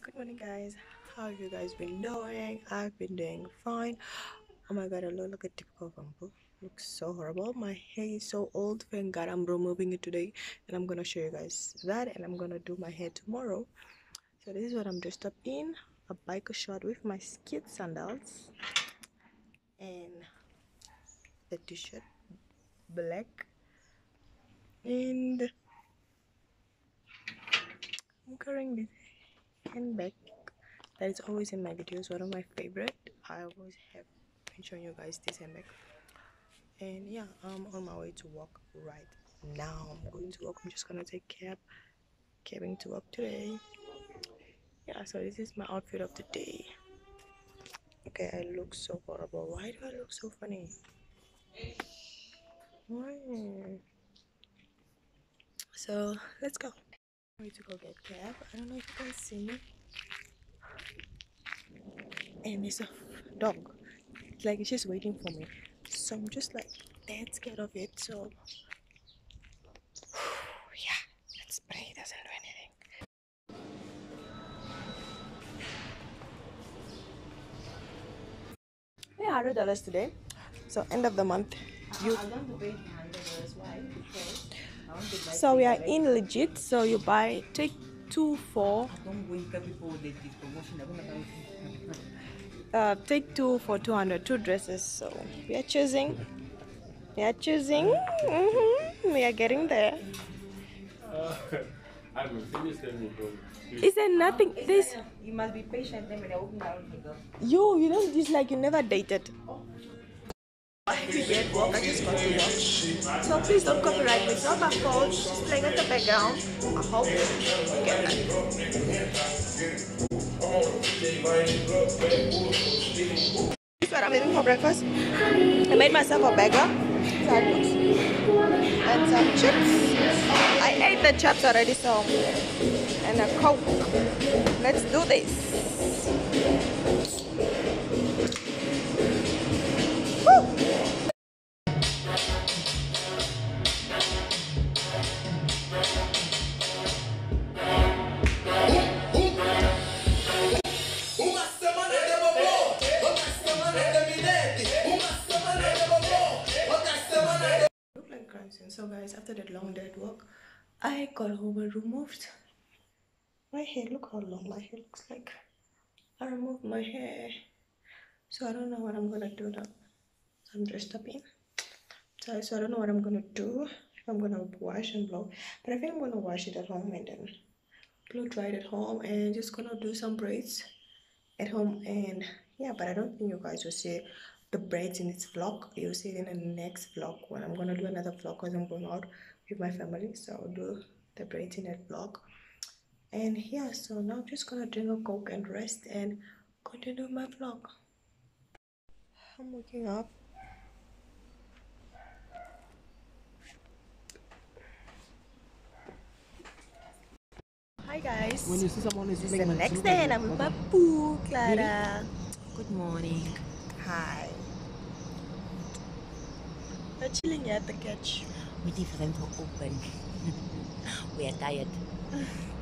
good morning guys. How have you guys been doing? I've been doing fine. Oh my god i look like a typical vampire. Looks so horrible. My hair is so old. Thank god i'm removing it today. And i'm gonna show you guys that. And i'm gonna do my hair tomorrow. So this is what i'm dressed up in. A biker short with my skid sandals and the t-shirt black. And i'm carrying this handbag that is always in my videos one of my favorite. I always have been showing you guys this handbag. And yeah i'm on my way to work right now. I'm going to work. I'm just gonna take cab cabbing to work today. Yeah so this is my outfit of the day. Okay i look so horrible. Why do i look so funny? Why? So let's go I'm to go get cab. I don't know if you can see me. And there's a dog. It's like it's just waiting for me. So i'm just like dead scared of it. So yeah let's pray. It doesn't do anything. Yeah hundred dollars today. So end of the month. Uh, you so we are in legit so you buy take two for uh, take two for 200 two dresses so we are choosing we are choosing mm-hmm. we are getting there I will finish them is there nothing this You must be patient then when they open down the door. you you don't just like you never dated to get work, I just got to work. So please don't copyright me. It's not my fault. Just playing in the background. I hope you get that. This is what I'm eating for breakfast. I made myself a burger, sandwich, and some chips. I ate the chips already, so and a coke. Let's do this. Look like grandson. So guys, after that long at work, I got home and removed my hair. Look how long my hair looks like. I removed my hair. So I don't know what I'm gonna do now. I'm dressed up in. So, so I don't know what I'm gonna do. I'm gonna wash and blow. But I think I'm gonna wash it at home and then blow dry it at home and just gonna do some braids at home and yeah but i don't think you guys will see the braids in this vlog. You'll see it in the next vlog. When i'm gonna do another vlog because i'm going out with my family so i'll do the braids in that vlog. And yeah so now i'm just gonna drink a coke and rest and continue my vlog. I'm waking up. Hi guys. When you see someone is It's the next day and I'm with my boo, Clara. Good morning. Hi. We're chilling here at the catch. Waiting for them to open. we are tired.